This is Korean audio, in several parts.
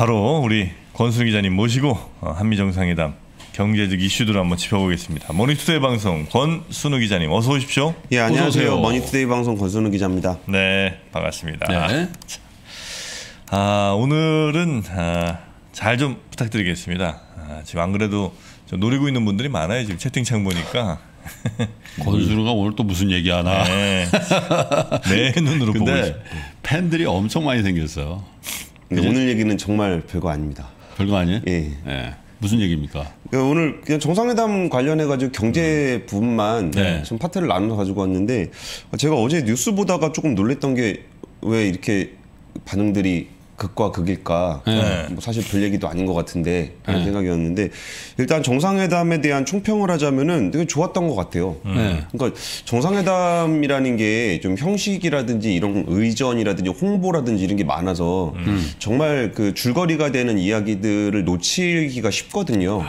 바로 우리 권순우 기자님 모시고 어, 한미 정상회담 경제적 이슈들을 한번 짚어보겠습니다. 머니투데이 방송 권순우 기자님 어서 오십시오. 예 안녕하세요. 머니투데이 방송 권순우 기자입니다. 네 반갑습니다. 네. 아 오늘은 아, 잘 좀 부탁드리겠습니다. 아, 지금 안 그래도 좀 노리고 있는 분들이 많아요. 지금 채팅창 보니까. 권순우가 오늘 또 무슨 얘기하나. 네. 내 눈으로 보고. 근데 팬들이 엄청 많이 생겼어. 근데 오늘 얘기는 정말 별거 아닙니다. 별거 아니에요? 예. 예. 무슨 얘기입니까? 그러니까 오늘 그냥 정상회담 관련해 가지고 경제 부분만 네. 좀 파트를 나눠서 가지고 왔는데 제가 어제 뉴스 보다가 조금 놀랬던 게 왜 이렇게 반응들이 극과 극일까? 네. 뭐 사실 별 얘기도 아닌 것 같은데 그런 네. 생각이었는데 일단 정상회담에 대한 총평을 하자면은 되게 좋았던 것 같아요. 네. 그러니까 정상회담이라는 게 좀 형식이라든지 이런 의전이라든지 홍보라든지 이런 게 많아서 정말 그 줄거리가 되는 이야기들을 놓치기가 쉽거든요.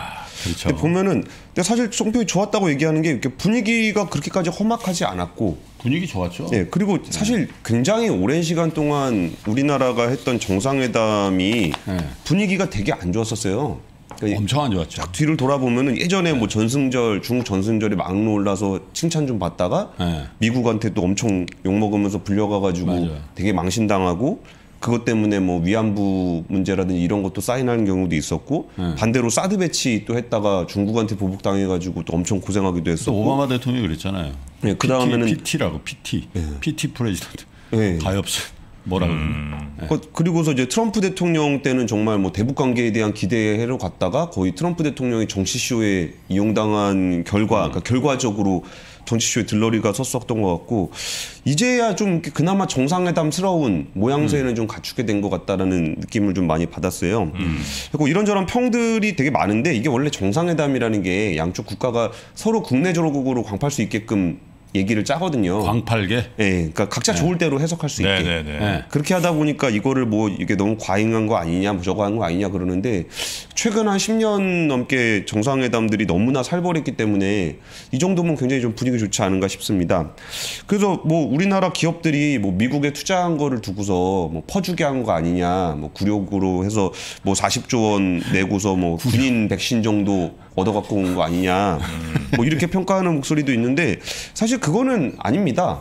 그렇죠. 근데 보면은 근데 사실 총평이 좋았다고 얘기하는 게 이렇게 분위기가 그렇게까지 험악하지 않았고 분위기 좋았죠? 예, 그리고 사실 굉장히 오랜 시간 동안 우리나라가 했던 정상회담이 네. 분위기가 되게 안 좋았었어요. 그러니까 엄청 안 좋았죠. 뒤를 돌아보면은 예전에 뭐 전승절 중국 전승절에 막로 올라서 칭찬 좀 받다가 네. 미국한테 또 엄청 욕 먹으면서 불려가가지고. 되게 망신당하고 그것 때문에 뭐 위안부 문제라든지 이런 것도 사인하는 경우도 있었고 네. 반대로 사드 배치 또 했다가 중국한테 보복당해가지고 또 엄청 고생하기도 또 했었고 오바마 대통령이 그랬잖아요. 네, 그 다음에는 pity라고 pity. pity president. 네. 가엾 뭐라 그러나. 그- 그리고서 이제 트럼프 대통령 때는 정말 뭐 대북 관계에 대한 기대로 갔다가 거의 트럼프 대통령이 정치쇼에 이용당한 결과, 그러니까 결과적으로 정치쇼에 들러리가 섰었던 것 같고 이제야 좀 그나마 정상회담스러운 모양새는 좀 갖추게 된 것 같다라는 느낌을 좀 많이 받았어요. 그리고 이런저런 평들이 되게 많은데 이게 원래 정상회담이라는 게 양쪽 국가가 서로 국내적으로 광팔 수 있게끔 얘기를 짜거든요. 광팔계. 예, 그러니까 각자 좋을 대로 해석할 수 있게. 네네네. 네. 그렇게 하다 보니까 이거를 뭐 이게 너무 과잉한 거 아니냐, 뭐 저거 한 거 아니냐 그러는데 최근 한 10년 넘게 정상회담들이 너무나 살벌했기 때문에 이 정도면 굉장히 좀 분위기 좋지 않은가 싶습니다. 그래서 뭐 우리나라 기업들이 뭐 미국에 투자한 거를 두고서 뭐 퍼주게 한 거 아니냐, 뭐 굴욕으로 해서 뭐 40조 원 내고서 뭐 군인 백신 정도 얻어 갖고 온 거 아니냐, 뭐 이렇게 평가하는 목소리도 있는데 사실 그거는 아닙니다.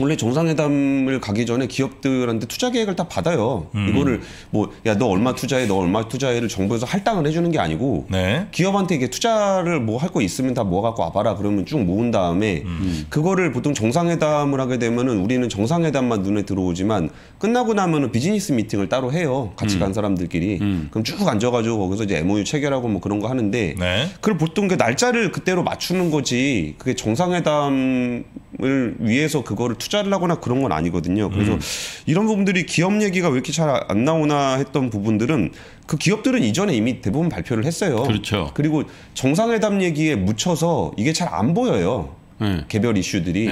원래 정상회담을 가기 전에 기업들한테 투자 계획을 다 받아요. 이거를 뭐 야 너 얼마 투자해, 너 얼마 투자해를 정부에서 할당을 해주는 게 아니고 네. 기업한테 이게 투자를 뭐 할 거 있으면 다 모아갖고 와봐라 그러면 쭉 모은 다음에 그거를 보통 정상회담을 하게 되면은 우리는 정상회담만 눈에 들어오지만 끝나고 나면은 비즈니스 미팅을 따로 해요. 같이 간 사람들끼리. 그럼 쭉 앉아가지고 거기서 이제 MOU 체결하고 뭐 그런 거 하는데 네. 그걸 보통 그 날짜를 그때로 맞추는 거지 그게 정상회담 을 위해서 그거를 투자를 하거나 그런 건 아니거든요. 그래서 이런 부분들이 기업 얘기가 왜 이렇게 잘 안 나오나 했던 부분들은 그 기업들은 이전에 이미 대부분 발표를 했어요. 그렇죠. 그리고 정상회담 얘기에 묻혀서 이게 잘 안 보여요. 네. 개별 이슈들이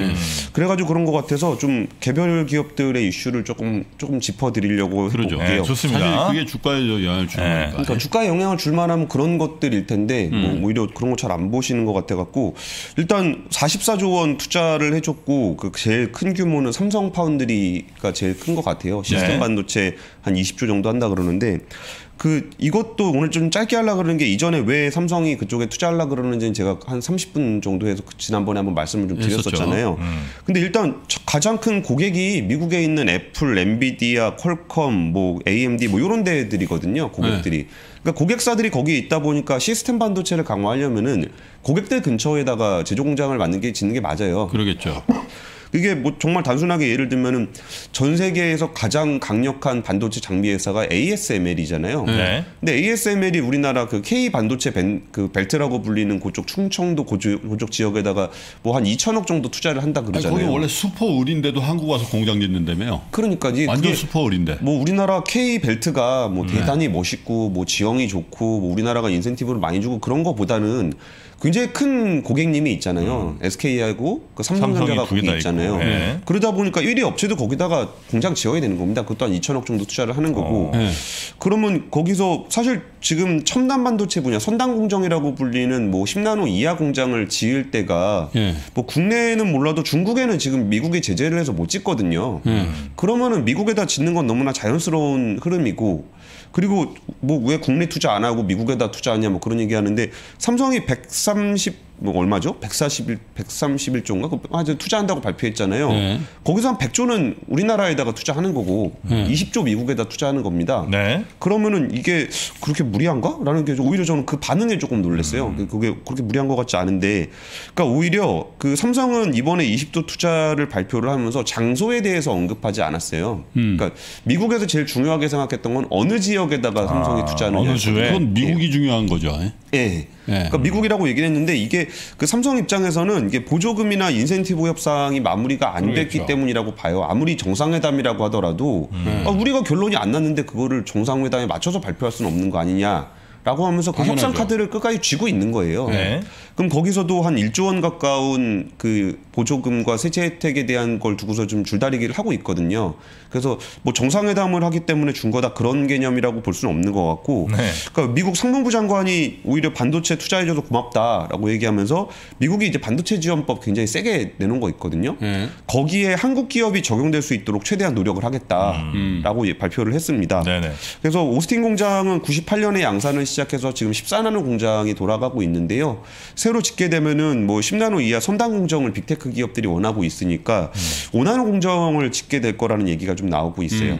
그래가지고 그런 것 같아서 좀 개별 기업들의 이슈를 조금 조금 짚어드리려고 그러죠. 해볼게요. 네, 좋습니다. 사실 그게 주가에 영향을 주는 네. 거니까. 그러니까 주가에 영향을 줄 만하면 그런 것들일 텐데 음. 뭐 오히려 그런 거 잘 안 보시는 것 같아 갖고 일단 44조 원 투자를 해줬고 그 제일 큰 규모는 삼성 파운드리가 제일 큰 것 같아요. 시스템 네. 반도체 한 20조 정도 한다 그러는데 그 이것도 오늘 좀 짧게 하려 그러는 게 이전에 왜 삼성이 그쪽에 투자하려 그러는지는 제가 한 30분 정도 해서 그 지난번에 한번 말씀을 좀. 드렸었잖아요. 근데 일단 저- 가장 큰 고객이 미국에 있는 애플, 엔비디아, 퀄컴, 뭐 AMD 뭐 이런 데들이거든요. 고객들이. 그러니까 고객사들이 거기에 있다 보니까 시스템 반도체를 강화하려면은 고객들 근처에다가 제조 공장을 만든 게 짓는 게 맞아요. 그러겠죠. 이게 뭐 정말 단순하게 예를 들면은 전 세계에서 가장 강력한 반도체 장비 회사가 ASML이잖아요. 네. 근데 ASML이 우리나라 그 K 반도체 벤, 그 벨트라고 불리는 그쪽 충청도 고주, 그쪽 지역에다가 뭐 한 2천억 정도 투자를 한다 그러잖아요. 거기 원래 슈퍼 을인데도 한국 와서 공장 짓는다며요. 그러니까 이게 완전 그게 슈퍼 을인데. 뭐 우리나라 K 벨트가 네. 뭐 대단히 멋있고 뭐 지형이 좋고 뭐 우리나라가 인센티브를 많이 주고 그런 거보다는 굉장히 큰 고객님이 있잖아요. SK하고 그 삼성전자가 거기 다 있잖아요. 네. 그러다 보니까 1위 업체도 거기다가 공장 지어야 되는 겁니다. 그것도 한 2천억 정도 투자를 하는 거고. 네. 그러면 거기서 사실 지금 첨단 반도체 분야 선단 공정이라고 불리는 뭐 10나노 이하 공장을 지을 때가 예. 뭐 국내에는 몰라도 중국에는 지금 미국이 제재를 해서 못 짓거든요. 그러면은 미국에다 짓는 건 너무나 자연스러운 흐름이고 그리고 뭐 왜 국내 투자 안 하고 미국에다 투자하냐 뭐 그런 얘기 하는데 삼성이 130 뭐 얼마죠? 141 131조인가? 그 아주 투자한다고 발표했잖아요. 네. 거기서 한 100조는 우리나라에다가 투자하는 거고 20조 미국에다 투자하는 겁니다. 네. 그러면은 이게 그렇게 무리한가? 라는 게좀 오히려 저는 그 반응에 조금 놀랐어요. 그게 그렇게 무리한 것 같지 않은데. 그러니까 오히려 그 삼성은 이번에 20도 투자를 발표를 하면서 장소에 대해서 언급하지 않았어요. 그러니까 미국에서 제일 중요하게 생각했던 건 어느 지역에다가 삼성이 아, 투자하느냐. 어느 주에? 그건 미국이 중요한 거죠. 예. 예. 그러니까 미국이라고 얘기를 했는데 이게 그 삼성 입장에서는 이게 보조금이나 인센티브 협상이 마무리가 안 됐기 그러겠죠. 때문이라고 봐요. 아무리 정상회담이라고 하더라도 아, 우리가 결론이 안 났는데 그거를 정상회담에 맞춰서 발표할 수는 없는 거 아니냐. 라고 하면서 그 당연하죠. 협상 카드를 끝까지 쥐고 있는 거예요. 네. 그럼 거기서도 한 1조 원 가까운 그 보조금과 세제 혜택에 대한 걸 두고서 좀 줄다리기를 하고 있거든요. 그래서 뭐 정상회담을 하기 때문에 준 거다 그런 개념이라고 볼 수는 없는 것 같고. 네. 그러니까 미국 상무부 장관이 오히려 반도체 투자해줘서 고맙다라고 얘기하면서 미국이 이제 반도체 지원법 굉장히 세게 내놓은 거 있거든요. 예. 거기에 한국 기업이 적용될 수 있도록 최대한 노력을 하겠다라고 예, 발표를 했습니다. 네네. 그래서 오스틴 공장은 98년에 양산을 시작해서 지금 14나노 공장이 돌아가고 있는데요. 새로 짓게 되면은 뭐 10나노 이하 첨단 공정을 big tech 기업들이 원하고 있으니까 5나노 공정을 짓게 될 거라는 얘기가 좀 나오고 있어요.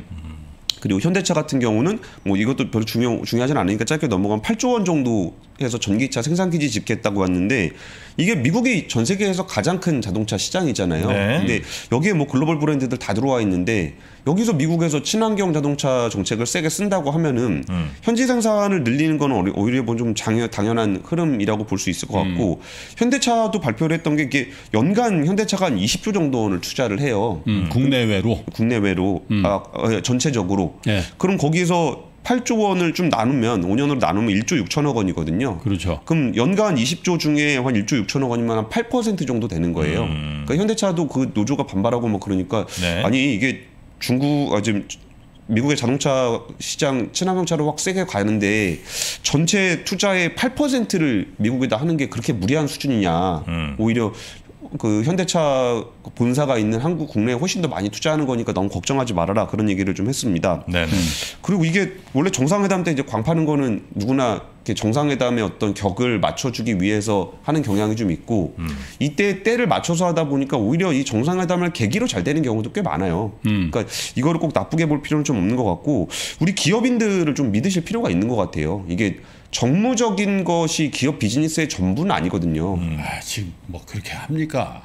그리고 현대차 같은 경우는 뭐 이것도 별로 중요 중요하진 않으니까 짧게 넘어가면 8조 원 정도 해서 전기차 생산 기지 짓겠다고 왔는데 이게 미국이 전 세계에서 가장 큰 자동차 시장이잖아요. 네. 근데 여기에 뭐 글로벌 브랜드들 다 들어와 있는데 여기서 미국에서 친환경 자동차 정책을 세게 쓴다고 하면은 음. 현지 생산을 늘리는 건 오히- 오히려 뭐좀 당연한 흐름이라고 볼 수 있을 것 같고 현대차도 발표를 했던 게 이게 연간 현대차가 한 20조 정도 원을 투자를 해요. 음, 국내외로. 국내외로 아, 어, 전체적으로 예. 그럼 거기서 8조 원을 좀 나누면 5년으로 나누면 1조 6천억 원이거든요. 그렇죠. 그럼 연간 20조 중에 한 1조 6천억 원이면 한 8% 정도 되는 거예요. 그러니까 현대차도 그 노조가 반발하고 뭐 그러니까 네. 아니 이게 중국 아 지금 미국의 자동차 시장 친환경차로 확 세게 가는데 전체 투자의 8%를 미국에다 하는 게 그렇게 무리한 수준이냐. 음. 오히려 그 현대차 본사가 있는 한국 국내에 훨씬 더 많이 투자하는 거니까 너무 걱정하지 말아라 그런 얘기를 좀 했습니다. 네네. 그리고 이게 원래 정상회담 때 이제 광파는 거는 누구나 이렇게 정상회담의 어떤 격을 맞춰주기 위해서 하는 경향이 좀 있고 이때 때를 맞춰서 하다 보니까 오히려 이 정상회담을 계기로 잘 되는 경우도 꽤 많아요. 그러니까 이거를 꼭 나쁘게 볼 필요는 좀 없는 것 같고 우리 기업인들을 좀 믿으실 필요가 있는 것 같아요. 이게 정무적인 것이 기업 비즈니스의 전부는 아니거든요. 아, 지금 뭐 그렇게 합니까?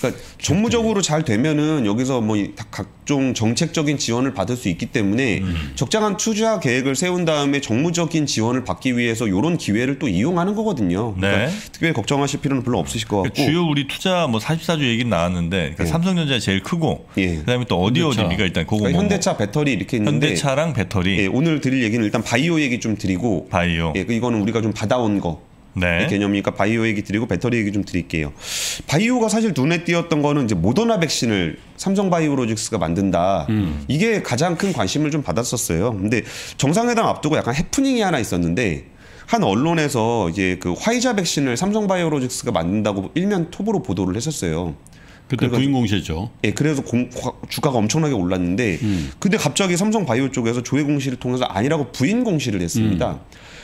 그러니까 정무적으로 잘 되면은 여기서 뭐이 각종 정책적인 지원을 받을 수 있기 때문에 음. 적당한 투자 계획을 세운 다음에 정무적인 지원을 받기 위해서 이런 기회를 또 이용하는 거거든요. 그러니까 네. 특별히 걱정하실 필요는 별로 없으실 것 같고. 주요 우리 투자 뭐 44주 얘기는 나왔는데 그러니까 예. 삼성전자 제일 크고 예. 그다음에 또 어디 현대차. 어디입니까 일단 그거 그러니까 뭐 현대차 배터리 이렇게 뭐 있는데 현대차랑 배터리 예, 오늘 드릴 얘기는 일단 바이오 얘기 좀 드리고 바이오 예, 그 이거는 우리가 좀 받아온 거 네. 개념이니까 바이오 얘기 드리고 배터리 얘기 좀 드릴게요. 바이오가 사실 눈에 띄었던 거는 이제 모더나 백신을 삼성 바이오로직스가 만든다. 이게 가장 큰 관심을 좀 받았었어요. 근데 정상회담 앞두고 약간 해프닝이 하나 있었는데 한 언론에서 이제 그 화이자 백신을 삼성 바이오로직스가 만든다고 일면 톱으로 보도를 했었어요. 그때 그래가지고- 부인 공시했죠. 예, 그래서 공- 화- 주가가 엄청나게 올랐는데, 근데 갑자기 삼성 바이오 쪽에서 조회 공시를 통해서 아니라고 부인 공시를 했습니다.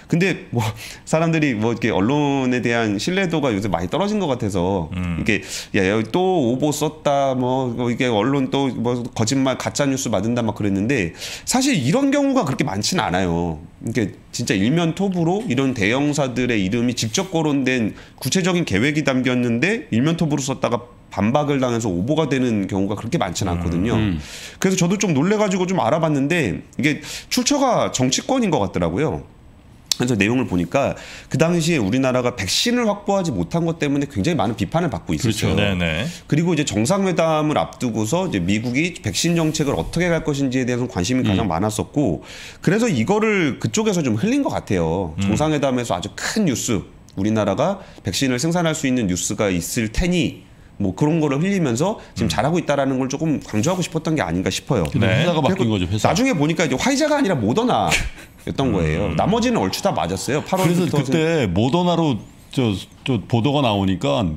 근데 뭐 사람들이 뭐 이렇게 언론에 대한 신뢰도가 요새 많이 떨어진 것 같아서 이게 야, 야, 또 오보 썼다 뭐, 뭐 이게 언론 또 뭐 거짓말 가짜 뉴스 만든다 막 그랬는데 사실 이런 경우가 그렇게 많지는 않아요. 이게 진짜 일면 톱으로 이런 대형사들의 이름이 직접 거론된 구체적인 계획이 담겼는데 일면 톱으로 썼다가 반박을 당해서 오보가 되는 경우가 그렇게 많지는 않거든요. 그래서 저도 좀 놀래가지고 좀 알아봤는데 이게 출처가 정치권인 것 같더라고요. 그래서 내용을 보니까 그 당시에 우리나라가 백신을 확보하지 못한 것 때문에 굉장히 많은 비판을 받고 있었죠. 그렇죠. 네네. 그리고 이제 정상회담을 앞두고서 이제 미국이 백신 정책을 어떻게 갈 것인지에 대해서 관심이 가장 많았었고 그래서 이거를 그쪽에서 좀 흘린 것 같아요. 정상회담에서 아주 큰 뉴스 우리나라가 백신을 생산할 수 있는 뉴스가 있을 테니 뭐 그런 거를 흘리면서 지금 잘하고 있다라는 걸 조금 강조하고 싶었던 게 아닌가 싶어요. 네. 회사가 바뀐 거죠 회사. 나중에 보니까 이제 화이자가 아니라 모더나였던 거예요. 나머지는 얼추 다 맞았어요. 8월부터 그래서 그때 모더나로 저, 저 보도가 나오니까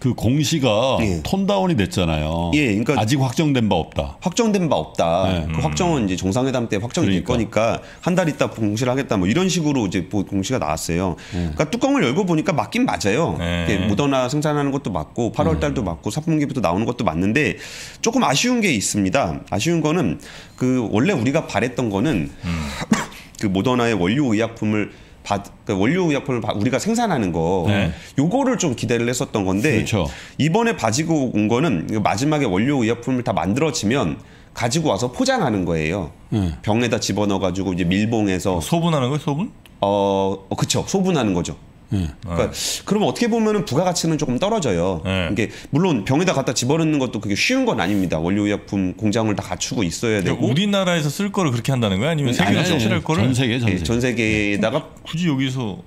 그 공시가 예. 톤다운이 됐잖아요. 예, 그러니까- 아직 확정된 바 없다. 확정된 바 없다. 네. 그 확정은 이제 정상회담 때 확정이 될 그러니까. 거니까 한 달 있다 공시를 하겠다 뭐 이런 식으로 이제 보- 공시가 나왔어요. 그러니까 뚜껑을 열고 보니까 맞긴 맞아요. 네. 이게 모더나 생산하는 것도 맞고 8월 달도 맞고 3분기부터 나오는 것도 맞는데 조금 아쉬운 게 있습니다. 아쉬운 거는 그 원래 우리가 바랬던 거는 그 모더나의 원료 의약품을 받, 그 원료 의약품을 바- 우리가 생산하는 거, 네. 요거를 좀 기대를 했었던 건데, 그렇죠. 이번에 가지고 온 거는 마지막에 원료 의약품을 다 만들어지면 가지고 와서 포장하는 거예요. 네. 병에다 집어넣어 가지고 이제 밀봉해서 소분하는 거예요, 소분? 어, 어 그쵸 소분하는 거죠. 예. 그러니까 그러면 어떻게 보면은 부가가치는 조금 떨어져요. 네. 이게 물론 병에다 갖다 집어넣는 것도 그게 쉬운 건 아닙니다. 원료의약품 공장을 다 갖추고 있어야 되고 우리나라에서 쓸 거를 그렇게 한다는 거야? 아니면 세계에서 섭취할 거를 전 세계 전 예, 세계. 전 세계에다가 굳이 여기서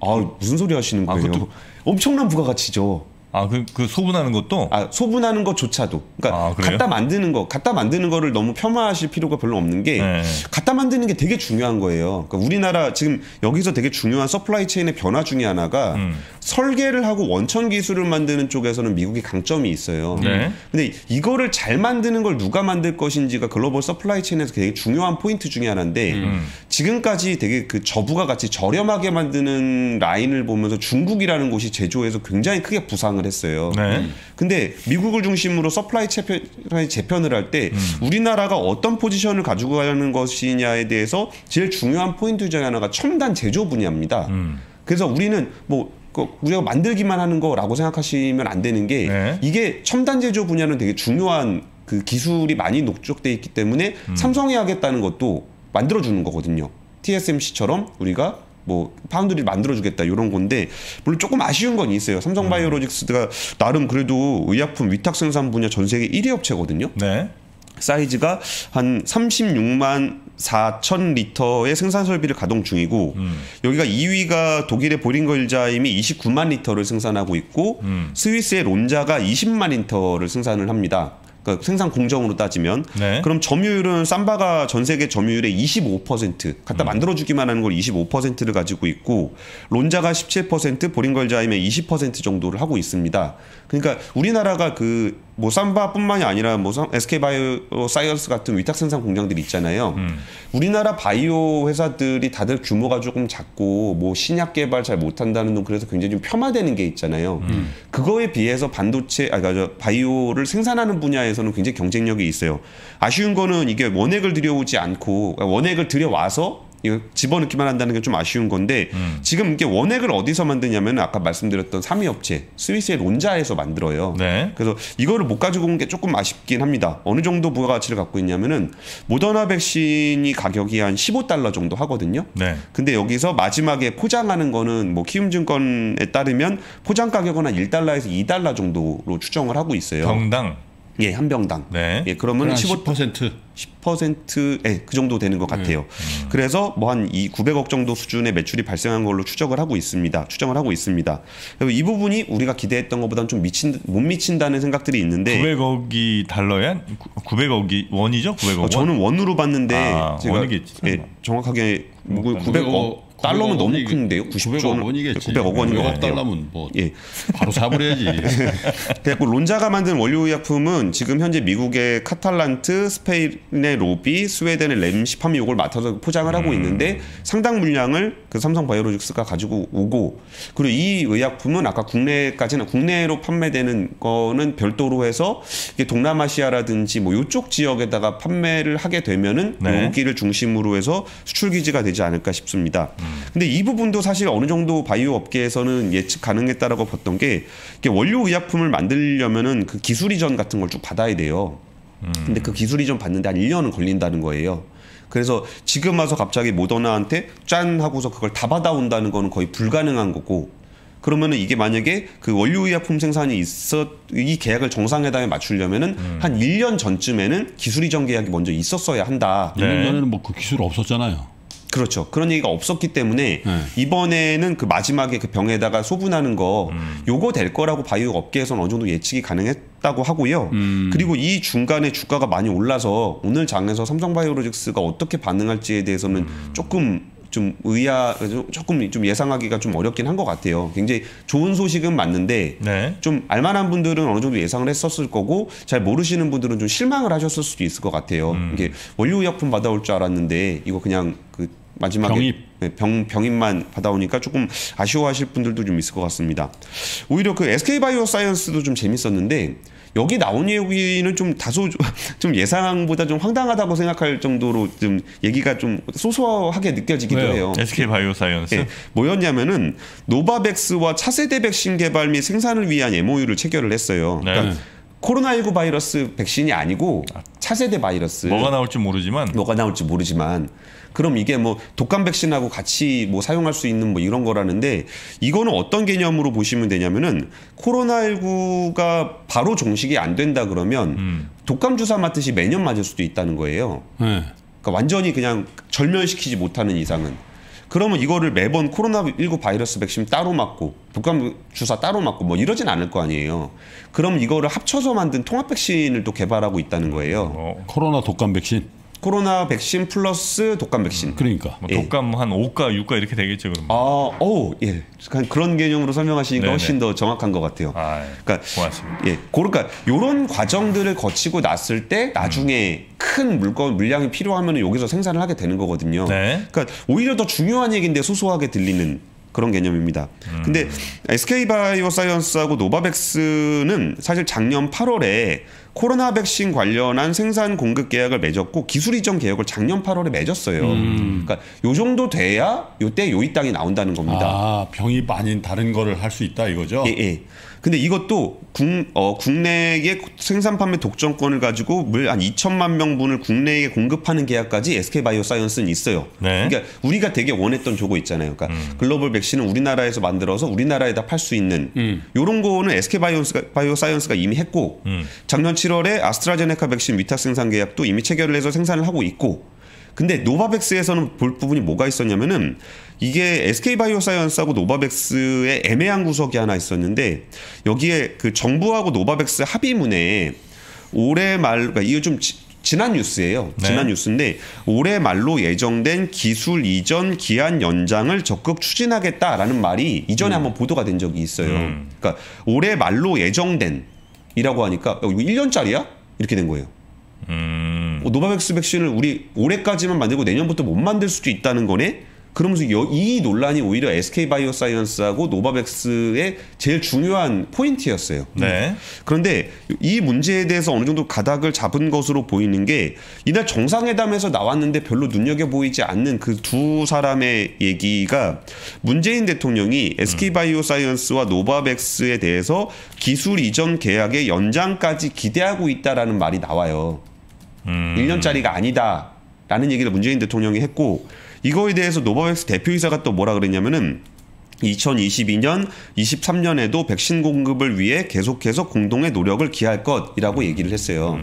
아 무슨 소리 하시는 아, 거예요? 그것도- 엄청난 부가가치죠. 아그 그 소분하는 것도 아, 소분하는 것조차도. 그러니까 아, 그래요? 갖다 만드는 거, 갖다 만드는 거를 너무 폄하하실 필요가 별로 없는 게 네. 갖다 만드는 게 되게 중요한 거예요. 그러니까 우리나라 지금 여기서 되게 중요한 supply chain의 변화 중에 하나가 음. 설계를 하고 원천 기술을 만드는 쪽에서는 미국이 강점이 있어요. 네. 근데 이거를 잘 만드는 걸 누가 만들 것인지가 글로벌 supply chain에서 되게 중요한 포인트 중에 하나인데 음. 지금까지 되게 그 저부가가치 저렴하게 만드는 라인을 보면서 중국이라는 곳이 제조에서 굉장히 크게 부상을 했어요. 네. 근데 미국을 중심으로 supply 재편, 재편을 할때 음. 우리나라가 어떤 포지션을 가지고 가는 것이냐에 대해서 제일 중요한 포인트 중에 하나가 첨단 제조 분야입니다. 음. 그래서 우리는 뭐그 우리가 만들기만 하는 거라고 생각하시면 안 되는 게 네. 이게 첨단 제조 분야는 되게 중요한 그 기술이 많이 축적돼 있기 때문에 음. 삼성이 하겠다는 것도 만들어 주는 거거든요. TSMC처럼 우리가 뭐 파운드리 만들어 주겠다 이런 건데 물론 조금 아쉬운 건 있어요. 삼성바이오로직스가 나름 그래도 의약품 위탁 생산 분야 전 세계 1위 업체거든요. 네. 사이즈가 한 36만 4천 리터의 생산 설비를 가동 중이고 음. 여기가 2위가 독일의 베링거 인겔하임이 29만 리터를 생산하고 있고 음. 스위스의 론자가 20만 리터를 생산을 합니다. 그러니까 생산 공정으로 따지면 네. 그럼 점유율은 삼바가 전 세계 점유율의 25% 갖다 만들어 주기만 하는 걸 25%를 가지고 있고 론자가 17% 베링거 인겔하임이 20% 정도를 하고 있습니다. 그러니까 우리나라가 그뭐 삼바뿐만이 아니라 뭐 SK 바이오 사이언스 같은 위탁 생산 공장들이 있잖아요. 우리나라 바이오 회사들이 다들 규모가 조금 작고 뭐 신약 개발 잘 못한다는 등 그래서 굉장히 좀 폄하되는 게 있잖아요. 그거에 비해서 반도체 아 그러니까 바이오를 생산하는 분야에서는 굉장히 경쟁력이 있어요. 아쉬운 거는 이게 원액을 들여오지 않고 원액을 들여와서 이거 집어넣기만 한다는 게 좀 아쉬운 건데 지금 이게 원액을 어디서 만드냐면 아까 말씀드렸던 3위 업체 스위스의 론자에서 만들어요. 네. 그래서 이거를 못 가지고 온 게 조금 아쉽긴 합니다. 어느 정도 부가가치를 갖고 있냐면은 모더나 백신이 가격이 한 15달러 정도 하거든요. 네. 근데 여기서 마지막에 포장하는 거는 뭐 키움증권에 따르면 포장 가격은 한 1달러에서 2달러 정도로 추정을 하고 있어요. 병당. 예, 한 병당. 네. 예, 그러면 15 10% 10% 예, 그 정도 되는 것 같아요. 그래서 뭐 한 이 900억 정도 수준의 매출이 발생한 걸로 추적을 하고 있습니다. 추정을 하고 있습니다. 그리고 이 부분이 우리가 기대했던 것보다는 좀 미친 못 미친다는 생각들이 있는데 900억이 달러야? 900억이 원이죠? 900억 어, 원. 저는 원으로 봤는데 아, 제가 원이겠지. 예, 정확하게 뭐 900억 900억 달러면 너무 큰데요. 90조 900억 원이겠지. 900억 원인 것 900억 같아요. 달러면 뭐 예. 바로 사버려야지. 그래갖고 론자가 만든 원료 의약품은 지금 현재 미국의 카탈란트, 스페인의 로비, 스웨덴의 레시팜이 이걸 맡아서 포장을 하고 있는데 상당 물량을 그 삼성 바이오로직스가 가지고 오고 그리고 이 의약품은 아까 국내까지는 국내로 판매되는 거는 별도로 해서 이게 동남아시아라든지 뭐 이쪽 지역에다가 판매를 하게 되면은 네. 여기를 중심으로 해서 수출 기지가 되지 않을까 싶습니다. 근데 이 부분도 사실 어느 정도 바이오 업계에서는 예측 가능했다라고 봤던 게 이게 원료 의약품을 만들려면은 그 기술 이전 같은 걸 쭉 받아야 돼요. 근데 그 기술 이전 받는데 한 1년은 걸린다는 거예요. 그래서 지금 와서 갑자기 모더나한테 짠 하고서 그걸 다 받아온다는 거는 거의 불가능한 거고 그러면은 이게 만약에 그 원료 의약품 생산이 있어 이 계약을 정상회담에 맞추려면은 한 1년 전쯤에는 기술 이전 계약이 먼저 있었어야 한다. 네. 1년 전에는 뭐 그 기술 없었잖아요. 그렇죠. 그런 얘기가 없었기 때문에 네. 이번에는 그 마지막에 그 병에다가 소분하는 거 요거 될 거라고 바이오 업계에서는 어느 정도 예측이 가능했다고 하고요. 그리고 이 중간에 주가가 많이 올라서 오늘 장에서 삼성바이오로직스가 어떻게 반응할지에 대해서는 조금 좀 의아 조금 좀 예상하기가 좀 어렵긴 한 것 같아요. 굉장히 좋은 소식은 맞는데 네. 좀 알만한 분들은 어느 정도 예상을 했었을 거고 잘 모르시는 분들은 좀 실망을 하셨을 수도 있을 것 같아요. 음. 이게 원료의약품 받아올 줄 알았는데 이거 그냥 그 마지막에 병입. 네, 병 병입만 받아오니까 조금 아쉬워하실 분들도 좀 있을 것 같습니다. 오히려 그 SK 바이오 사이언스도 좀 재밌었는데 여기 나온 얘기는 좀 다소 좀- 좀 예상보다 좀 황당하다고 생각할 정도로 좀 얘기가 좀 소소하게 느껴지기도 왜요? 해요. SK 바이오사이언스. 예, 뭐였냐면은 노바백스와 차세대 백신 개발 및 생산을 위한 MOU를 체결을 했어요. 네. 그러니까 코로나19 바이러스 백신이 아니고 차세대 바이러스 뭐가 나올지 모르지만 뭐가 나올지 모르지만 그럼 이게 뭐 독감 백신하고 같이 뭐 사용할 수 있는 뭐 이런 거라는데 이거는 어떤 개념으로 보시면 되냐면은 코로나19가 바로 종식이 안 된다 그러면 음. 독감 주사 맞듯이 매년 맞을 수도 있다는 거예요. 네. 그러니까 완전히 그냥 절멸시키지 못하는 이상은 그러면 이거를 매번 코로나19 바이러스 백신 따로 맞고 독감 주사 따로 맞고 뭐 이러진 않을 거 아니에요. 그럼 이거를 합쳐서 만든 통합 백신을 또 개발하고 있다는 거예요. 뭐, 코로나 독감 백신. 코로나 백신 플러스 독감 백신. 그러니까. 뭐 예. 독감 한 5가 6가 이렇게 되겠죠 그럼. 아, 오, 예. 그런 개념으로 설명하시니까 네네. 훨씬 더 정확한 것 같아요. 아, 그러니까 고맙습니다. 예, 그러니까 요런 과정들을 거치고 났을 때 나중에 큰 물건 물량이 필요하면 여기서 생산을 하게 되는 거거든요. 네. 그러니까 오히려 더 중요한 얘기인데 소소하게 들리는 그런 개념입니다. 근데 SK 바이오사이언스하고 노바백스는 사실 작년 8월에 코로나 백신 관련한 생산 공급 계약을 맺었고 기술 이전 계약을 작년 8월에 맺었어요. 그러니까 요 정도 돼야 요때 요이 땅이 나온다는 겁니다. 아 병이 아닌 다른 거를 할 수 있다 이거죠. 예, 예. 근데 이것도 국, 어, 국내에 생산 판매 독점권을 가지고 뭐 한 2천만 명분을 국내에 공급하는 계약까지 SK 바이오사이언스는 있어요. 네. 그러니까 우리가 되게 원했던 조거 있잖아요. 그러니까 글로벌 백신을 우리나라에서 만들어서 우리나라에다 팔 수 있는 요런 거는 SK 바이오스가, 바이오사이언스가 이미 했고 작년 7월에 아스트라제네카 백신 위탁 생산 계약도 이미 체결을 해서 생산을 하고 있고 근데 노바백스에서는 볼 부분이 뭐가 있었냐면은 이게 SK 바이오사이언스하고 노바백스의 애매한 구석이 하나 있었는데 여기에 그 정부하고 노바백스 합의문에 올해 말 그러니까 이거 좀 지, 지난 뉴스예요. 네. 지난 뉴스인데 올해 말로 예정된 기술 이전 기한 연장을 적극 추진하겠다라는 말이 이전에 한번 보도가 된 적이 있어요. 음. 그러니까 올해 말로 예정된 이라고 하니까 어, 이거 1년짜리야? 이렇게 된 거예요. 음. 어, 노바백스 백신을 우리 올해까지만 만들고 내년부터 못 만들 수도 있다는 거네. 그러면서 여- 이 논란이 오히려 SK 바이오사이언스하고 노바백스의 제일 중요한 포인트였어요. 네. 그런데 이 문제에 대해서 어느 정도 가닥을 잡은 것으로 보이는 게 이날 정상회담에서 나왔는데 별로 눈여겨 보이지 않는 그 두 사람의 얘기가 문재인 대통령이 SK 바이오사이언스와 노바백스에 대해서 기술 이전 계약의 연장까지 기대하고 있다라는 말이 나와요. 음. 1년짜리가 아니다라는 얘기를 문재인 대통령이 했고 이거에 대해서 노바백스 대표이사가 또 뭐라 그랬냐면은 2022년, 23년에도 백신 공급을 위해 계속해서 공동의 노력을 기할 것이라고 얘기를 했어요.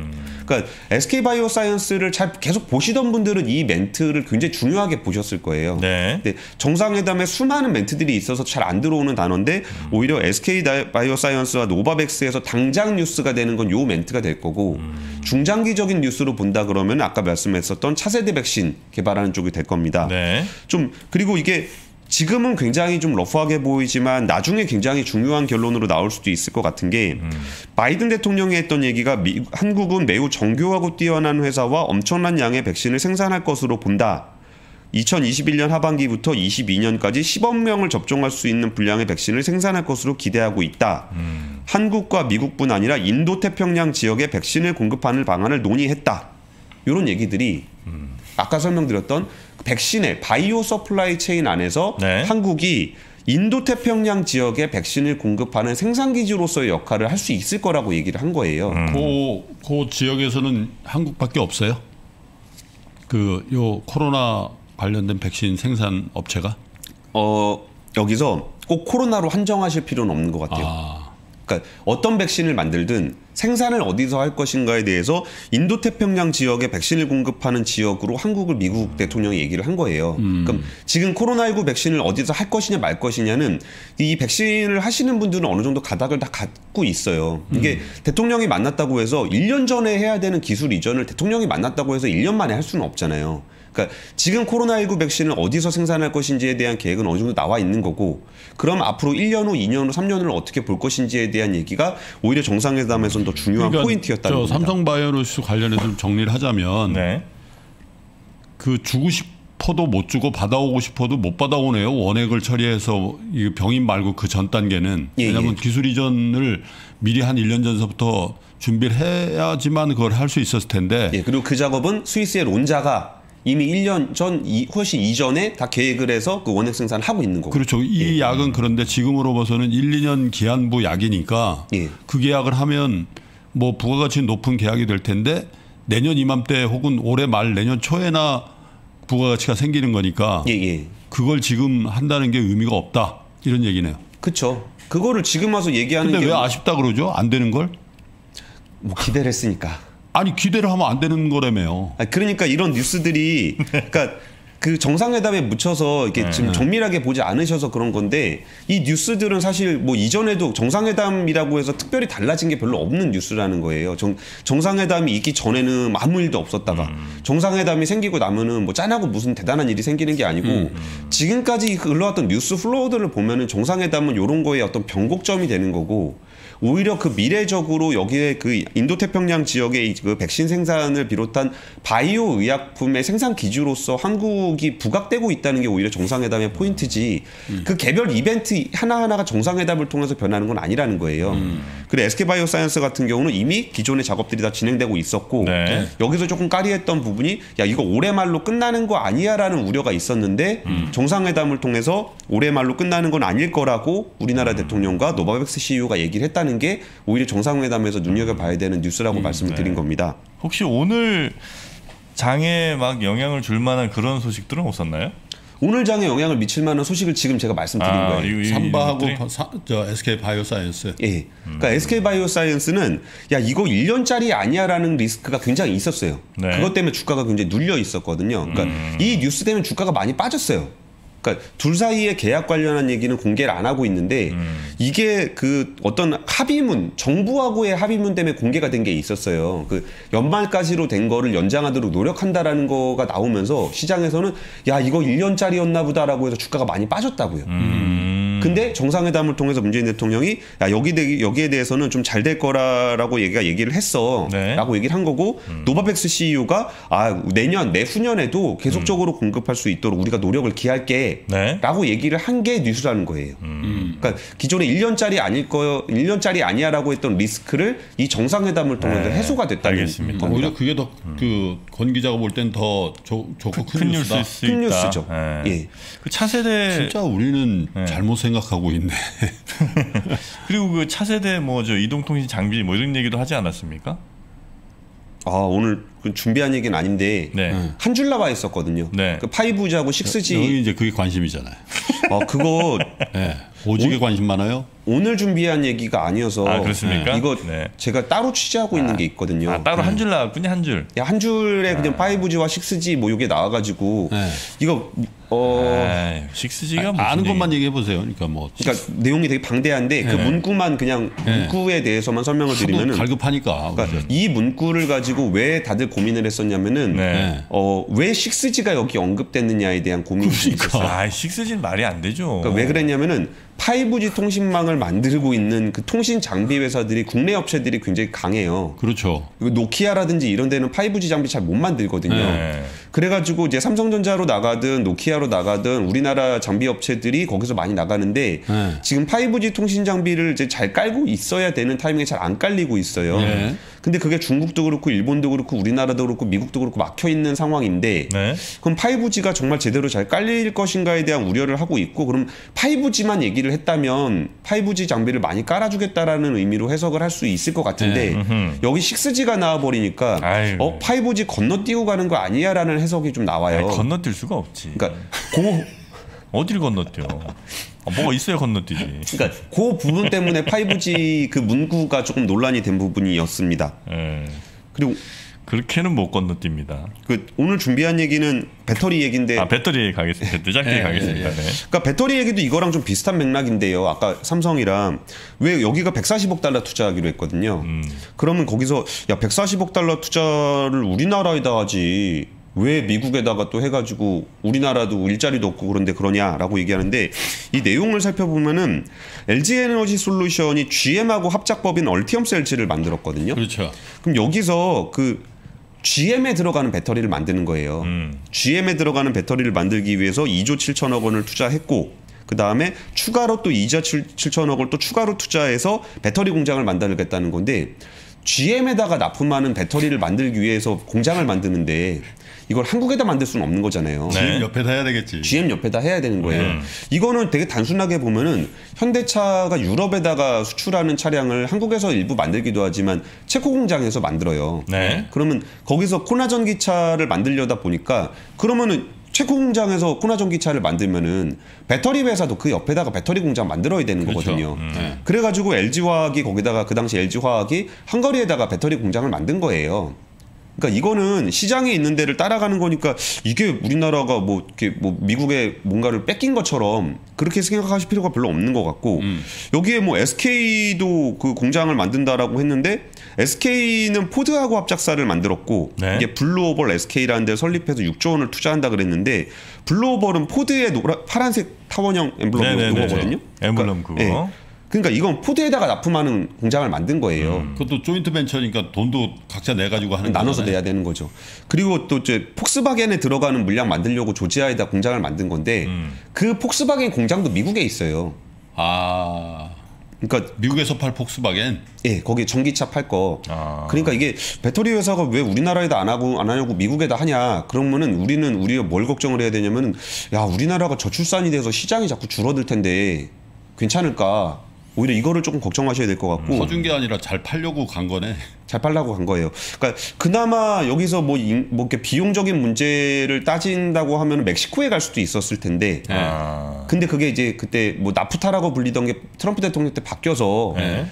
그러니까 SK 바이오사이언스를 잘 계속 보시던 분들은 이 멘트를 굉장히 중요하게 보셨을 거예요. 네. 근데 정상회담에 수많은 멘트들이 있어서 잘 안 들어오는 단어인데 오히려 SK 다- 바이오사이언스와 노바백스에서 당장 뉴스가 되는 건 요 멘트가 될 거고 중장기적인 뉴스로 본다 그러면 아까 말씀했었던 차세대 백신 개발하는 쪽이 될 겁니다. 네. 좀 그리고 이게 지금은 굉장히 좀 rough하게 보이지만 나중에 굉장히 중요한 결론으로 나올 수도 있을 것 같은 게 바이든 대통령이 했던 얘기가 미, 한국은 매우 정교하고 뛰어난 회사와 엄청난 양의 백신을 생산할 것으로 본다. 2021년 하반기부터 22년까지 10억 명을 접종할 수 있는 분량의 백신을 생산할 것으로 기대하고 있다. 한국과 미국뿐 아니라 인도 태평양 지역에 백신을 공급하는 방안을 논의했다. 이런 얘기들이 아까 설명드렸던 백신의 바이오 supply chain 안에서 네. 한국이 인도 태평양 지역에 백신을 공급하는 생산 기지로서의 역할을 할 수 있을 거라고 얘기를 한 거예요. 그, 그 지역에서는 한국밖에 없어요. 그 요 코로나 관련된 백신 생산 업체가 어, 여기서 꼭 코로나로 한정하실 필요는 없는 것 같아요. 아, 그러니까 어떤 백신을 만들든 생산을 어디서 할 것인가에 대해서 인도 태평양 지역에 백신을 공급하는 지역으로 한국을 미국 대통령이 얘기를 한 거예요. 그럼 지금 코로나19 백신을 어디서 할 것이냐 말 것이냐는 이 백신을 하시는 분들은 어느 정도 가닥을 다 갖고 있어요. 이게 대통령이 만났다고 해서 1년 전에 해야 되는 기술 이전을 대통령이 만났다고 해서 1년 만에 할 수는 없잖아요. 그러니까 지금 코로나19 백신을 어디서 생산할 것인지에 대한 계획은 어느 정도 나와 있는 거고 그럼 앞으로 1년 후, 2년 후, 3년 후를 어떻게 볼 것인지에 대한 얘기가 오히려 정상회담에서는 더 중요한 포인트였다는 저 겁니다. 삼성바이오로스 관련해서 좀 정리를 하자면 네. 그 주고 싶어도 못 주고 받아오고 싶어도 못 받아오네요. 원액을 처리해서 이 병인 말고 그 전 단계는 예, 왜냐하면 예. 기술 이전을 미리 한 1년 전서부터 준비를 해야지만 그걸 할 수 있었을 텐데 예, 그리고 그 작업은 스위스의 론자가 이미 1년 전 이- 훨씬 이전에 다 계획을 해서 그 원액 생산을 하고 있는 거고. 그렇죠. 이 약은 그런데 지금으로 봐서는 1, 2년 기한부 약이니까 예. 그 계약을 하면 뭐 부가가치 높은 계약이 될 텐데 내년 이맘때 혹은 올해 말 내년 초에나 부가가치가 생기는 거니까 예, 예. 그걸 지금 한다는 게 의미가 없다 이런 얘기네요. 그렇죠. 그거를 지금 와서 얘기하는 근데 게왜 아쉽다 그러죠? 안 되는 걸? 뭐 기대를 했으니까. 아니 기대를 하면 안 되는 거라며요. 아, 그러니까 이런 뉴스들이 그러니까 그 정상회담에 묻혀서 이렇게 지금 정밀하게 보지 않으셔서 그런 건데 이 뉴스들은 사실 뭐 이전에도 정상회담이라고 해서 특별히 달라진 게 별로 없는 뉴스라는 거예요. 정, 정상회담이 있기 전에는 아무 일도 없었다가 정상회담이 생기고 나면은 뭐 짠하고 무슨 대단한 일이 생기는 게 아니고 지금까지 그 흘러왔던 뉴스 플로우들을 보면은 정상회담은 이런 거에 어떤 변곡점이 되는 거고 오히려 그 미래적으로 여기에 그 인도 태평양 지역의 이그 백신 생산을 비롯한 바이오 의약품의 생산 기지로서 한국이 부각되고 있다는 게 오히려 정상회담의 포인트지. 그 개별 이벤트 하나 하나가 정상회담을 통해서 변하는 건 아니라는 거예요. 그리고 SK 바이오사이언스 같은 경우는 이미 기존의 작업들이 다 진행되고 있었고 네. 여기서 조금 까리했던 부분이 야 이거 올해 말로 끝나는 거 아니야라는 우려가 있었는데 정상회담을 통해서 올해 말로 끝나는 건 아닐 거라고 우리나라 대통령과 노바백스 CEO가 얘기를 했다는 게 오히려 정상회담에서 눈여겨봐야 되는 뉴스라고 말씀을 드린 겁니다. 혹시 오늘 장에 막 영향을 줄 만한 그런 소식들은 없었나요? 오늘 장에 영향을 미칠 만한 소식을 지금 제가 말씀드린 거예요. 아, 이- 이- 삼바하고 사- 저 SK 바이오사이언스 예. 그러니까 SK 바이오사이언스는 야 이거 1년짜리 아니야라는 리스크가 굉장히 있었어요. 네. 그것 때문에 주가가 굉장히 눌려 있었거든요. 그러니까 이 뉴스 때문에 주가가 많이 빠졌어요. 그러니까 둘 사이의 계약 관련한 얘기는 공개를 안 하고 있는데 이게 그 어떤 합의문 정부하고의 합의문 때문에 공개가 된 게 있었어요. 그 연말까지로 된 거를 연장하도록 노력한다라는 거가 나오면서 시장에서는 야 이거 1년짜리였나 보다라고 해서 주가가 많이 빠졌다고요. 음. 근데 정상회담을 통해서 문재인 대통령이 야 여기 대, 여기에 대해서는 좀 잘 될 거라라고 얘기가 얘기를 했어라고 네. 얘기를 한 거고 노바백스 CEO가 아 내년 내후년에도 계속적으로 공급할 수 있도록 우리가 노력을 기할게라고 네. 얘기를 한 게 뉴스라는 거예요. 그러니까 기존에 1년짜리 아닐 거 1년짜리 아니야라고 했던 리스크를 이 정상회담을 통해서 네. 해소가 됐다는 알겠습니다. 오히려 그게 더 그권 기자가 볼 땐 더 좋고 큰, 큰 뉴스다. 큰. 뉴스죠. 예. 예. 그 차세대 진짜 우리는 네. 잘못 생각 하고 있네. 그리고 그 차세대 뭐 저 이동통신 장비 뭐 이런 얘기도 하지 않았습니까? 아 오늘 그 준비한 얘기는 아닌데 네. 한 줄 나와 있었거든요. 네. 그 5G하고 6G 여기 이제 그게 관심이잖아요. 아 그거 예. 오직에 관심 많아요. 오늘 준비한 얘기가 아니어서 아, 그렇습니까? 이거 네. 제가 따로 취재하고 있는 게 있거든요. 아, 따로 한줄 나왔군요, 한 줄. 야, 한 줄에 그냥 5G와 6G 뭐 이게 나와가지고 네. 이거 어 식스지가 무슨 아는 얘기- 것만 얘기해 보세요. 그러니까 뭐 그러니까 내용이 되게 방대한데 그 네. 문구만 그냥 문구에 대해서만 설명을 드리면은 갈급하니까. 그러니까 이 문구를 가지고 왜 다들 고민을 했었냐면은 네. 네. 어왜 6G가 여기 언급됐느냐에 대한 고민이 좀 있었어요. 아, 식스지는 말이 안 되죠. 그러니까 왜 그랬냐면은 5G 통신망을 만들고 있는 그 통신 장비 회사들이 국내 업체들이 굉장히 강해요. 그렇죠. 그 노키아라든지 이런 데는 5G 장비 잘 못 만들거든요. 네. 그래가지고 이제 삼성전자로 나가든 노키아로 나가든 우리나라 장비 업체들이 거기서 많이 나가는데 네. 지금 5G 통신 장비를 이제 잘 깔고 있어야 되는 타이밍에 잘 안 깔리고 있어요. 네. 근데 그게 중국도 그렇고 일본도 그렇고 우리나라도 그렇고 미국도 그렇고 막혀 있는 상황인데 네. 그럼 5G가 정말 제대로 잘 깔릴 것인가에 대한 우려를 하고 있고 그럼 5G만 얘기를 했다면 5G 장비를 많이 깔아주겠다라는 의미로 해석을 할 수 있을 것 같은데 음흠. 여기 6G가 나와버리니까 아유. 어 5G 건너뛰고 가는 거 아니야라는 해석이 좀 나와요. 아니, 건너뛸 수가 없지. 그러니까 고 어디를 건너뛰어? 아, 뭐가 있어야 건너뛰지. 그러니까 그 부분 때문에 5G 그 문구가 조금 논란이 된 부분이었습니다. 예. 그리고 그렇게는 못 건너뜁니다. 그 오늘 준비한 얘기는 배터리 얘기인데 아 배터리 가겠습니다. 늦게 예, 가겠습니다. 예, 예. 네. 그러니까 배터리 얘기도 이거랑 좀 비슷한 맥락인데요. 아까 삼성이랑 왜 여기가 140억 달러 투자하기로 했거든요. 음. 그러면 거기서 야 140억 달러 투자를 우리나라에다 하지 왜 미국에다가 또 해가지고 우리나라도 일자리도 없고 그런데 그러냐라고 얘기하는데 이 내용을 살펴보면은 LG 에너지 솔루션이 GM하고 합작법인 얼티엄 셀즈를 만들었거든요. 그렇죠. 그럼 여기서 그 GM에 들어가는 배터리를 만드는 거예요. 음. GM에 들어가는 배터리를 만들기 위해서 2조 7천억 원을 투자했고 그 다음에 추가로 또 2조 7천억 원을 또 추가로 투자해서 배터리 공장을 만들겠다는 건데 GM에다가 납품하는 배터리를 만들기 위해서 공장을 만드는데 이걸 한국에다 만들 수는 없는 거잖아요. 네. 지금 옆에다 해야 되겠지. GM 옆에다 해야 되는 거예요. 음. 이거는 되게 단순하게 보면은 현대차가 유럽에다가 수출하는 차량을 한국에서 일부 만들기도 하지만 체코 공장에서 만들어요. 네. 그러면 거기서 코나 전기차를 만들려다 보니까 그러면은 체코 공장에서 코나 전기차를 만들면은 배터리 회사도 그 옆에다가 배터리 공장 만들어야 되는 그렇죠. 거거든요. 음. 네. 그래가지고 LG 화학이 거기다가 그 당시 LG 화학이 헝가리에다가 배터리 공장을 만든 거예요. 그러니까 이거는 시장에 있는 데를 따라가는 거니까 이게 우리나라가 뭐 이렇게 뭐 미국에 뭔가를 뺏긴 것처럼 그렇게 생각하실 필요가 별로 없는 것 같고 여기에 뭐 SK도 그 공장을 만든다라고 했는데 SK는 포드하고 합작사를 만들었고 네. 이게 블루오벌 SK라는 데 설립해서 6조 원을 투자한다 그랬는데 블루오벌은 포드의 노라, 파란색 타원형 엠블럼 네네네. 그거거든요. 엠블럼 그거. 예. 그러니까 이건 포드에다가 납품하는 공장을 만든 거예요. 음. 그것도 조인트 벤처니까 돈도 각자 내 가지고 하는 나눠서 거잖아요. 내야 되는 거죠. 그리고 또 이제 폭스바겐에 들어가는 물량 만들려고 조지아에다 공장을 만든 건데 음. 그 폭스바겐 공장도 미국에 있어요. 아 그러니까 미국에서 팔 폭스바겐. 예, 거기 전기차 팔 거. 아. 그러니까 이게 배터리 회사가 왜 우리나라에다 안 하고 안 하냐고 미국에다 하냐? 그러면은 우리는 우리가 뭘 걱정을 해야 되냐면은 야 우리나라가 저출산이 돼서 시장이 자꾸 줄어들 텐데 괜찮을까? 오히려 이거를 조금 걱정하셔야 될 것 같고 퍼준 게 아니라 잘 팔려고 간 거네. 잘 팔라고 간 거예요. 그러니까 그나마 여기서 뭐, 인- 뭐 이렇게 비용적인 문제를 따진다고 하면 멕시코에 갈 수도 있었을 텐데. 네. 아. 근데 그게 이제 그때 뭐 나프타라고 불리던 게 트럼프 대통령 때 바뀌어서 네.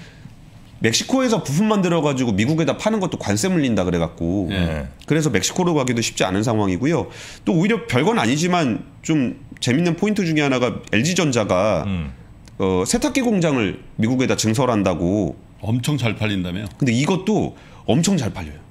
멕시코에서 부품 만들어 가지고 미국에다 파는 것도 관세 물린다 그래 갖고 네. 그래서 멕시코로 가기도 쉽지 않은 상황이고요. 또 오히려 별건 아니지만 좀 재밌는 포인트 중에 하나가 LG전자가 음. 어, 세탁기 공장을 미국에다 증설한다고 엄청 잘 팔린다며. 근데 이것도 엄청 잘 팔려요.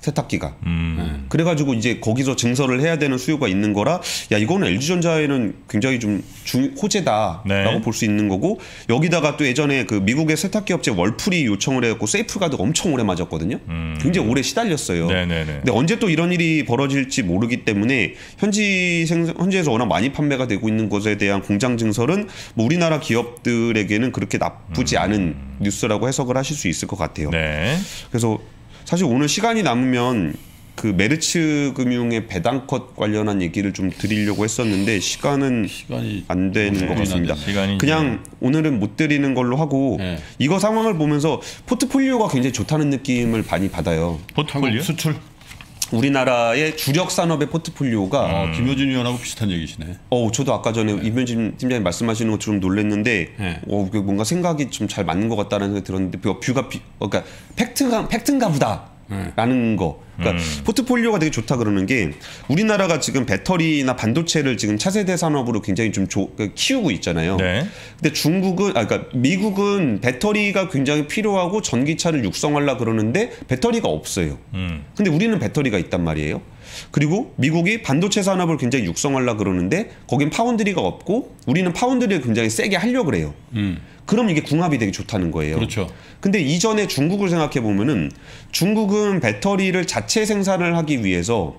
세탁기가. 음. 그래가지고 이제 거기서 증설을 해야 되는 수요가 있는 거라 야 이거는 LG전자에는 굉장히 좀 중, 호재다라고 네. 볼수 있는 거고 여기다가 또 예전에 그 미국의 세탁기 업체 월풀이 요청을 해갖고 세이프가드 엄청 오래 맞았거든요. 음. 굉장히 오래 시달렸어요. 네네네. 근데 언제 또 이런 일이 벌어질지 모르기 때문에 현지 생 현지에서 워낙 많이 판매가 되고 있는 것에 대한 공장 증설은 뭐 우리나라 기업들에게는 그렇게 나쁘지 않은 뉴스라고 해석을 하실 수 있을 것 같아요. 네. 그래서 사실 오늘 시간이 남으면 그 메리츠 금융의 배당cut 관련한 얘기를 좀 드리려고 했었는데 시간은 시간이 안 되는 네, 것 같습니다. 그냥 오늘은 못 드리는 걸로 하고 네. 이거 상황을 보면서 포트폴리오가 굉장히 좋다는 느낌을 많이 받아요. 포트폴리오. 수출. 우리나라의 주력 산업의 포트폴리오가 어, 김효준 의원하고 비슷한 얘기시네. 어, 저도 아까 전에 이면진 팀장님 말씀하시는 것처럼 놀랐는데, 네. 어, 뭔가 생각이 좀 잘 맞는 것 같다는 생각이 들었는데, view- view가, 비, 어, 그러니까 팩트가, 팩트인가 보다. 라는 거. 그러니까 포트폴리오가 되게 좋다 그러는 게 우리나라가 지금 배터리나 반도체를 지금 차세대 산업으로 굉장히 좀 조- 그 키우고 있잖아요. 네. 근데 중국은 아 그러니까 미국은 배터리가 굉장히 필요하고 전기차를 육성하려 그러는데 배터리가 없어요. 음. 근데 우리는 배터리가 있단 말이에요. 그리고 미국이 반도체 산업을 굉장히 육성하려 그러는데 거긴 파운드리가 없고 우리는 파운드리를 굉장히 세게 하려 그래요. 음. 그럼 이게 궁합이 되게 좋다는 거예요. 그렇죠. 근데 이전에 중국을 생각해 보면은 중국은 배터리를 자체 생산을 하기 위해서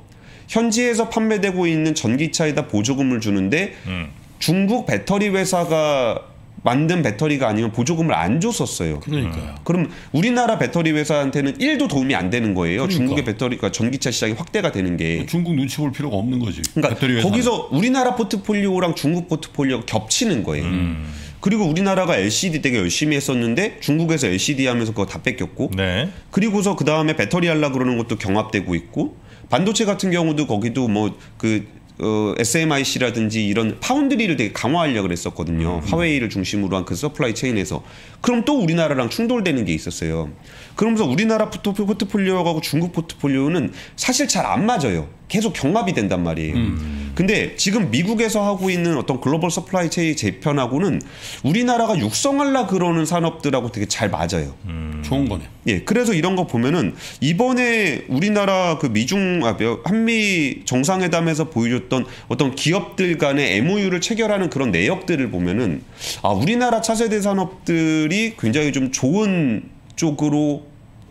현지에서 판매되고 있는 전기차에다 보조금을 주는데 음. 중국 배터리 회사가 만든 배터리가 아니면 보조금을 안 줬었어요. 그러니까요. 그럼 우리나라 배터리 회사한테는 1도 도움이 안 되는 거예요. 그러니까. 중국의 배터리가 전기차 시장이 확대가 되는 게. 중국 눈치 볼 필요가 없는 거지. 그러니까. 거기서 우리나라 포트폴리오랑 중국 포트폴리오가 겹치는 거예요. 음. 그리고 우리나라가 LCD 되게 열심히 했었는데 중국에서 LCD 하면서 그거 다 뺏겼고 네. 그리고서 그 다음에 배터리 하려 그러는 것도 경합되고 있고 반도체 같은 경우도 거기도 뭐 그 어, SMIC라든지 이런 파운드리를 되게 강화하려고 그랬었거든요. 화웨이를 중심으로 한 그 supply chain에서. 그럼 또 우리나라랑 충돌되는 게 있었어요. 그러면서 우리나라 포트- 포트폴리오하고 중국 포트폴리오는 사실 잘 안 맞아요. 계속 경합이 된단 말이에요. 근데 지금 미국에서 하고 있는 어떤 글로벌 supply chain 재편하고는 우리나라가 육성하려 그러는 산업들하고 되게 잘 맞아요. 좋은 거네. 예, 그래서 이런 거 보면은 이번에 우리나라 그 미중 아 며- 한미 정상회담에서 보여줬던 어떤 기업들 간의 MOU를 체결하는 그런 내역들을 보면은 아 우리나라 차세대 산업들이 굉장히 좀 좋은 쪽으로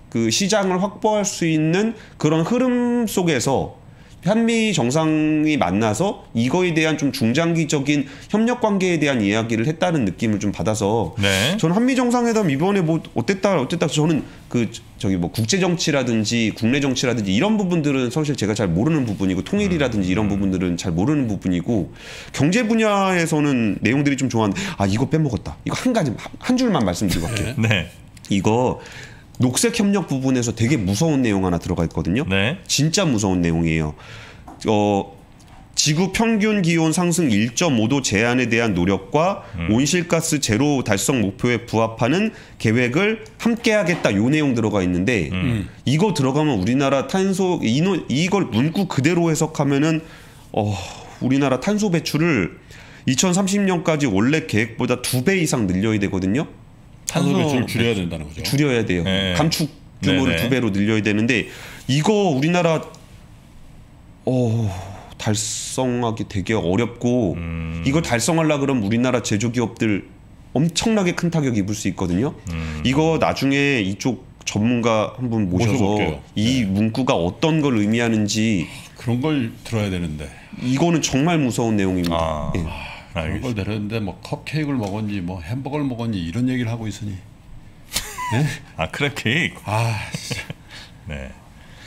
그 시장을 확보할 수 있는 그런 흐름 속에서 한미 정상이 만나서 이거에 대한 좀 중장기적인 협력 관계에 대한 이야기를 했다는 느낌을 좀 받아서 네. 저는 한미 정상회담 이번에 뭐 어땠다 어땠다 저는 그 저기 뭐 국제 정치라든지 국내 정치라든지 이런 부분들은 사실 제가 잘 모르는 부분이고 통일이라든지 이런 부분들은 잘 모르는 부분이고 경제 분야에서는 내용들이 좀 좋았는데 아 이거 빼먹었다 이거 한 가지 한- 한 줄만 말씀드리고 갈게요 네. 이거 녹색 협력 부분에서 되게 무서운 내용 하나 들어가 있거든요 네. 진짜 무서운 내용이에요. 어, 지구 평균 기온 상승 1.5도 제한에 대한 노력과 온실가스 제로 달성 목표에 부합하는 계획을 함께 하겠다 요 내용 들어가 있는데 이거 들어가면 우리나라 탄소 이노, 이걸 문구 그대로 해석하면은 어, 우리나라 탄소 배출을 2030년까지 원래 계획보다 두 배 이상 늘려야 되거든요. 탄소 배출 줄여야 된다는 거죠. 줄여야 돼요. 네. 감축 규모를 네네. 두 배로 늘려야 되는데 이거 우리나라 어 달성하기 되게 어렵고 음. 이거 달성하려 그러면 우리나라 제조기업들 엄청나게 큰 타격 입을 수 있거든요. 음. 이거 나중에 이쪽 전문가 한 분 모셔서. 이 네. 문구가 어떤 걸 의미하는지 그런 걸 들어야 되는데 이거는 정말 무서운 내용입니다. 아. 예. 그런 알겠습니다. 걸 들었는데 뭐 컵케이크를 먹었니 뭐 햄버거를 먹었니 이런 얘기를 하고 있으니 아, 크랩 케이크. 아 네.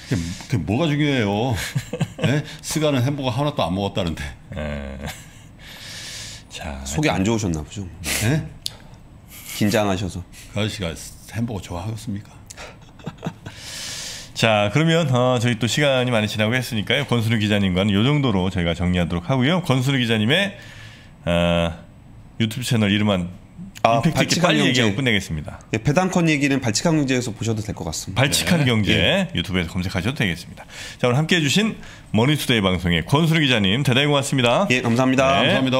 그게, 그게 뭐가 중요해요? 네? 스가는 햄버거 하나도 안 먹었다는데. 네. 자, 속이 안 좋으셨나 보죠. 네? 긴장하셔서. 그 아저씨가 햄버거 좋아하겠습니까? 자, 그러면 어, 저희 또 시간이 많이 지나고 했으니까요. 권순우 기자님과는 이 정도로 저희가 정리하도록 하고요. 권순우 기자님의 어, 유튜브 채널 이름만 아, 임팩트 있게 발칙한 빨리 경제. 얘기하고 끝내겠습니다. 예, 배당컨 얘기는 발칙한 경제에서 보셔도 될 것 같습니다. 발칙한 경제 유튜브에서 검색하셔도 되겠습니다. 자, 오늘 함께 해 주신 머니투데이 방송의 권순우 기자님 대단히 고맙습니다. 예, 감사합니다. 네. 감사합니다.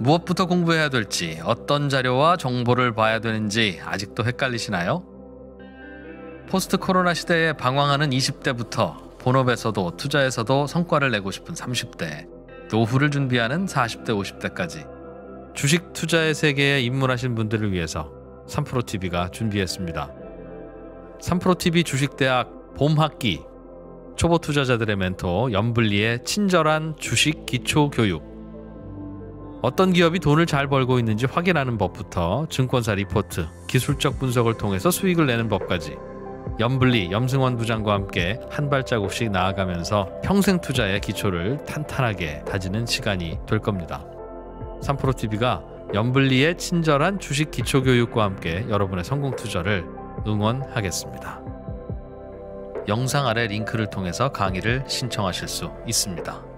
무엇부터 공부해야 될지, 어떤 자료와 정보를 봐야 되는지 아직도 헷갈리시나요? 포스트 코로나 시대에 방황하는 20대부터 본업에서도 투자에서도 성과를 내고 싶은 30대, 노후를 준비하는 40대, 50대까지. 주식 투자의 세계에 입문하신 분들을 위해서 3프로TV가 준비했습니다. 3프로TV 주식대학 봄학기. 초보 투자자들의 멘토 연블리의 친절한 주식 기초 교육. 어떤 기업이 돈을 잘 벌고 있는지 확인하는 법부터 증권사 리포트, 기술적 분석을 통해서 수익을 내는 법까지 염블리, 염승원 부장과 함께 한 발자국씩 나아가면서 평생 투자의 기초를 탄탄하게 다지는 시간이 될 겁니다. 3프로TV가 염블리의 친절한 주식 기초 교육과 함께 여러분의 성공 투자를 응원하겠습니다. 영상 아래 링크를 통해서 강의를 신청하실 수 있습니다.